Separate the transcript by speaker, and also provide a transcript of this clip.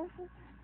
Speaker 1: over oh.